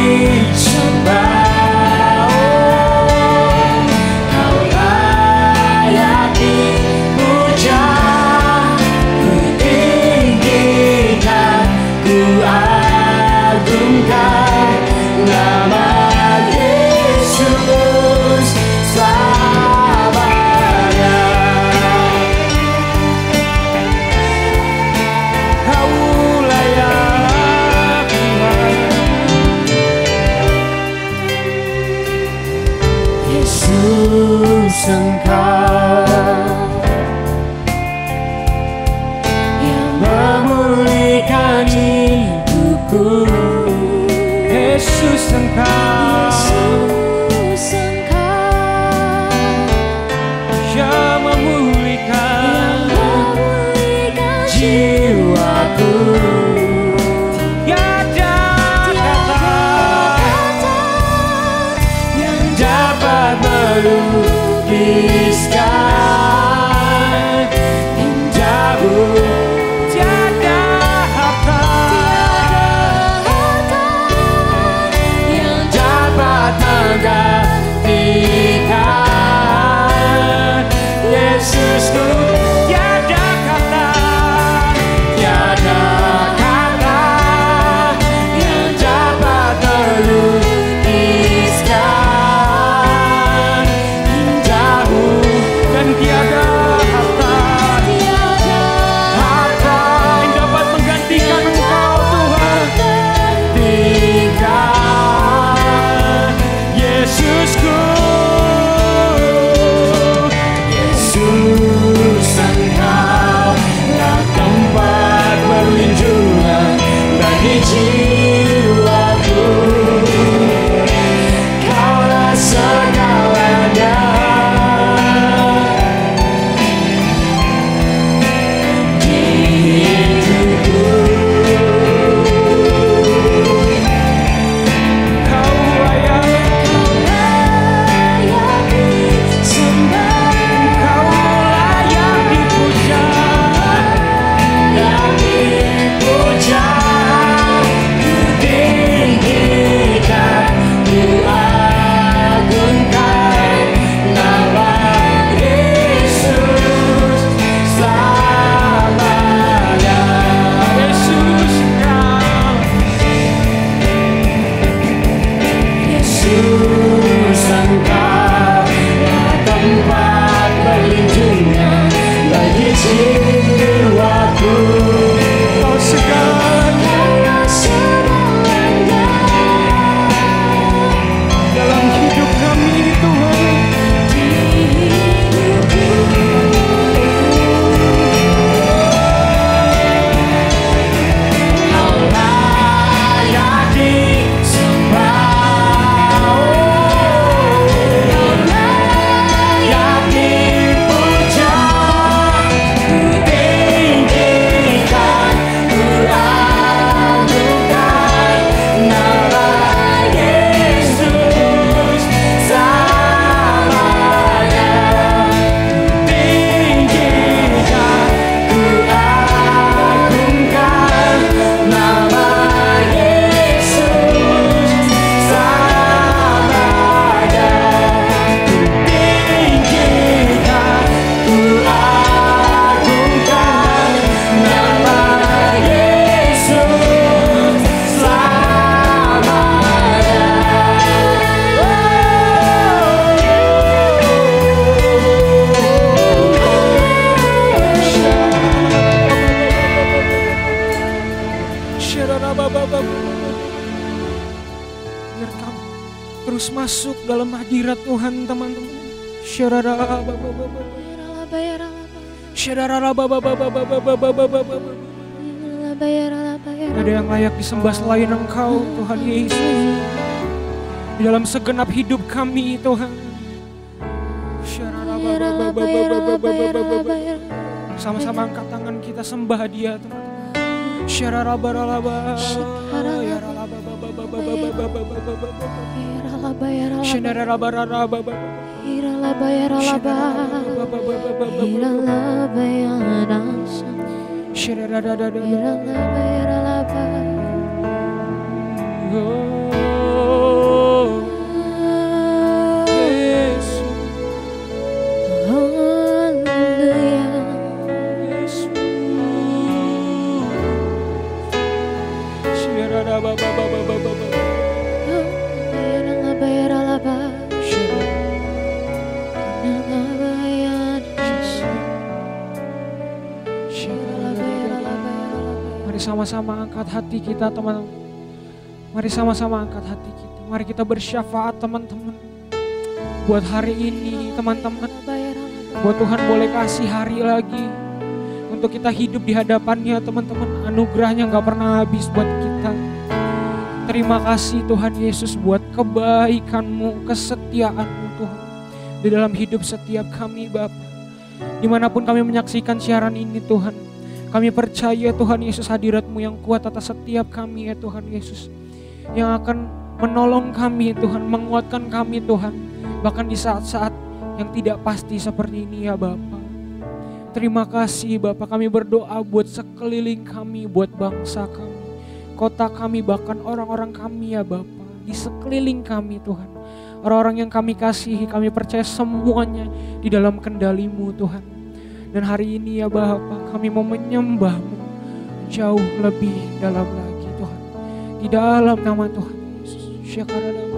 yang Yesus Engkau. Yang memulihkan hidupku. Yesus Engkau Bapak Biar kamu terus masuk dalam hadirat Tuhan teman-teman. Syarara Bapak Ada yang layak disembah selain Engkau Tuhan Yesus. Di dalam segenap hidup kami Tuhan. Sama-sama angkat tangan kita sembah dia teman-teman. Oh, Mari sama-sama angkat hati kita teman-teman. Mari sama-sama angkat hati kita. Mari kita bersyafaat teman-teman. Buat hari ini teman-teman. Buat Tuhan boleh kasih hari lagi. Untuk kita hidup di hadapannya teman-teman. Anugerahnya nggak pernah habis buat kita. Terima kasih Tuhan Yesus buat kebaikanmu, kesetiaanmu Tuhan. Di dalam hidup setiap kami Bapak. Di mana pun kami menyaksikan siaran ini Tuhan. Kami percaya Tuhan Yesus hadiratmu yang kuat atas setiap kami ya Tuhan Yesus. Yang akan menolong kami Tuhan, menguatkan kami Tuhan. Bahkan di saat-saat yang tidak pasti seperti ini ya Bapak. Terima kasih Bapak kami berdoa buat sekeliling kami, buat bangsa kami. Kota kami bahkan orang-orang kami ya Bapak. Di sekeliling kami Tuhan. Orang-orang yang kami kasihi, kami percaya semuanya di dalam kendalimu Tuhan. Dan hari ini ya Bapak, kami mau menyembahmu jauh lebih dalam lagi Tuhan. Di dalam nama Tuhan Yesus. Syakarada.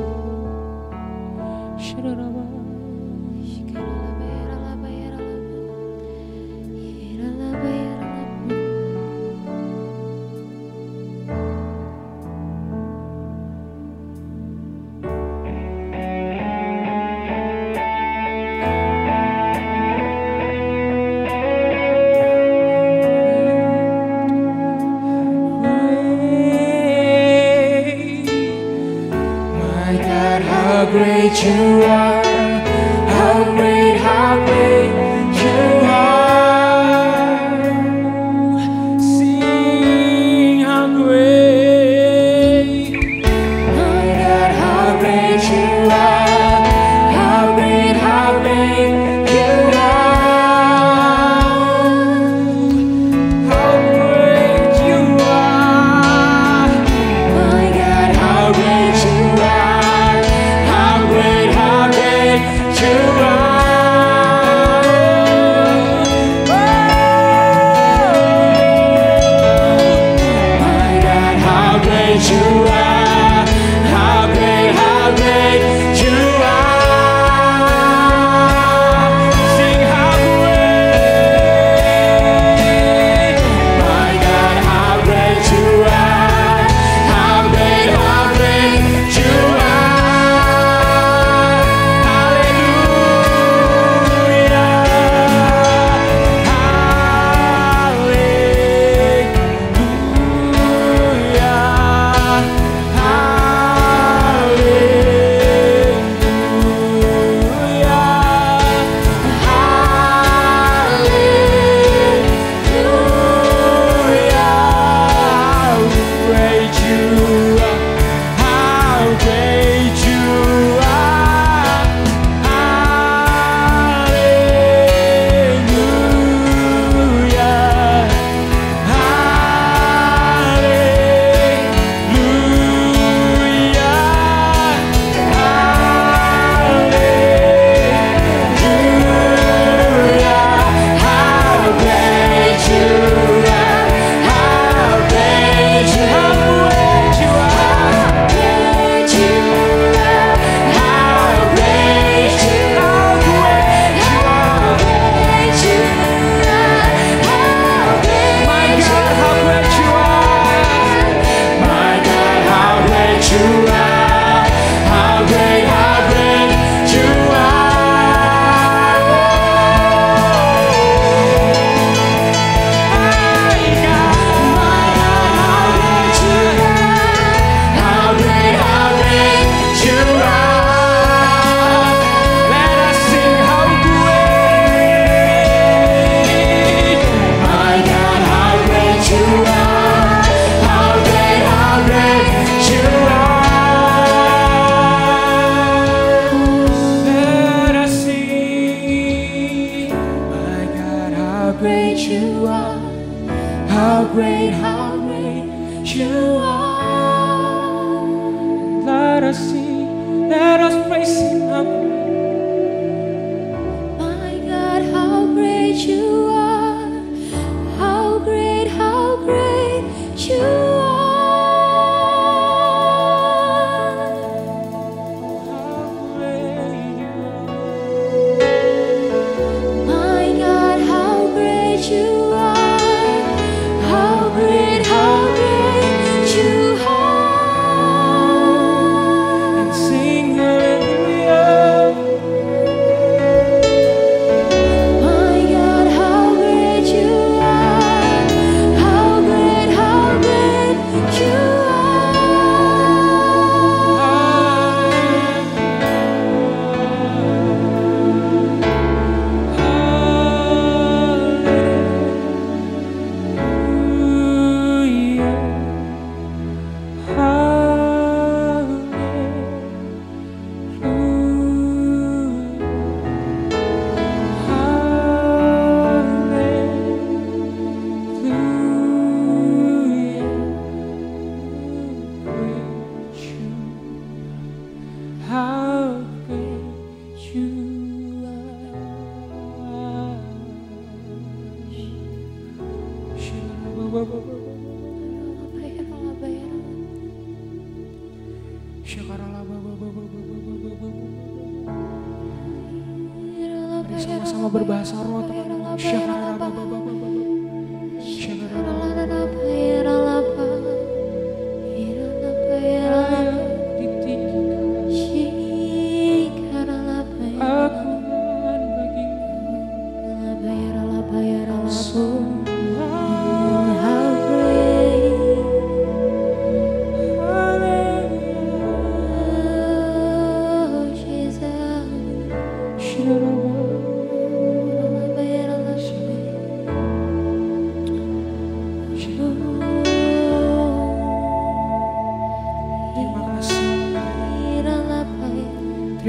Sama-sama berbahasa roh teman-teman.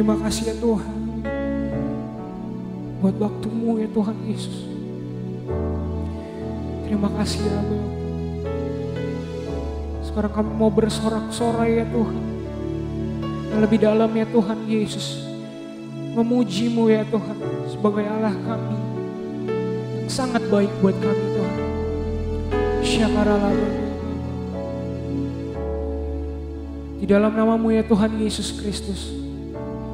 Terima kasih ya Tuhan. Buat waktumu ya Tuhan Yesus. Terima kasih ya Bapa Sekarang kami mau bersorak-sorai ya Tuhan. Yang lebih dalam ya Tuhan Yesus. Memujimu ya Tuhan Sebagai Allah kami. Yang sangat baik buat kami Tuhan. Syakarallah Di dalam namamu ya Tuhan Yesus Kristus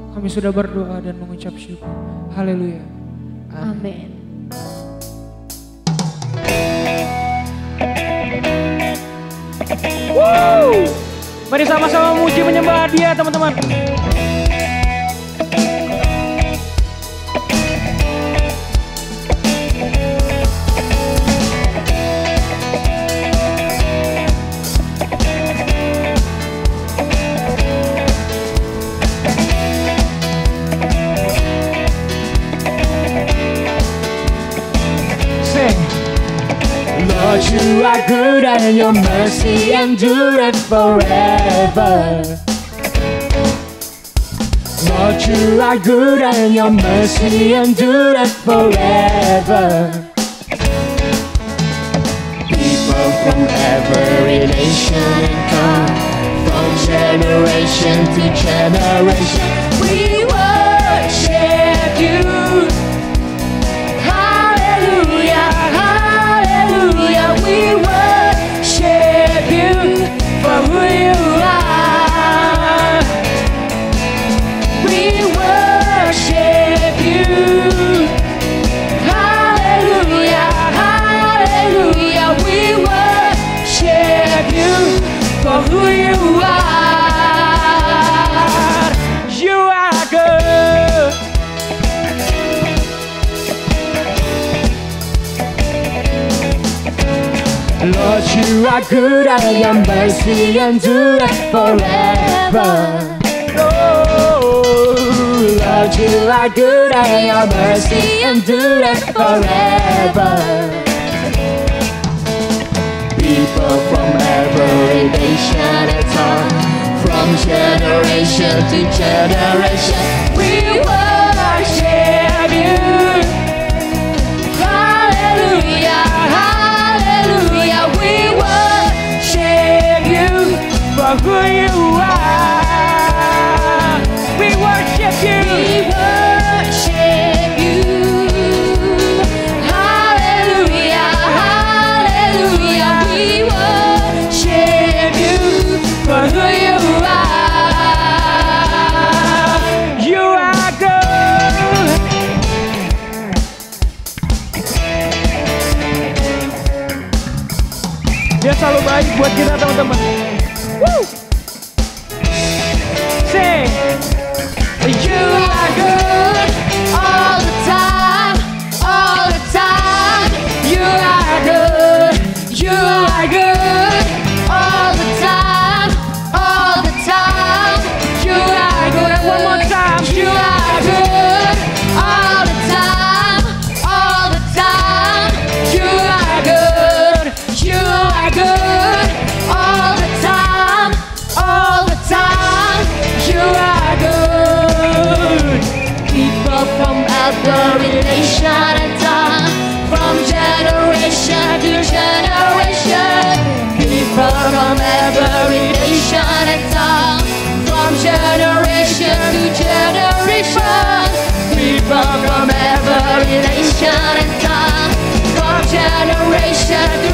Kami sudah berdoa dan mengucap syukur Haleluya Amin. Woo! Mari sama-sama memuji menyembah dia teman-teman you are good and your mercy endureth forever. Lord, you are good and your mercy endureth forever. People from every nation tongue, from generation to generation, we worship you. Are good and your mercy endureth forever. Oh, Lord, you are good and your mercy endureth forever. People from every nation and tongue, from generation to generation, we worship for who you. shadow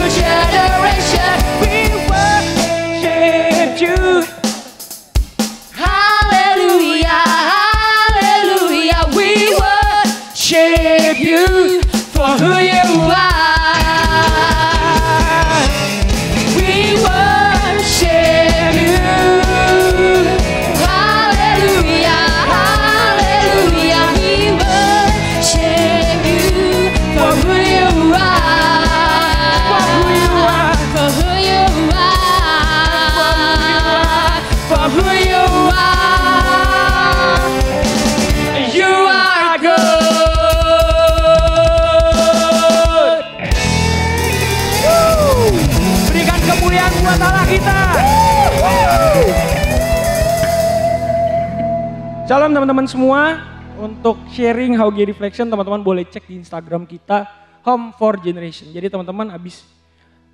Shalom teman-teman semua. Untuk sharing HOG Reflection, teman-teman boleh cek di Instagram kita Home for Generation. Jadi teman-teman habis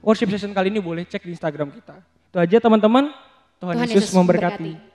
worship session kali ini boleh cek di Instagram kita. Itu aja teman-teman. Tuhan, Tuhan Yesus, memberkati. memberkati.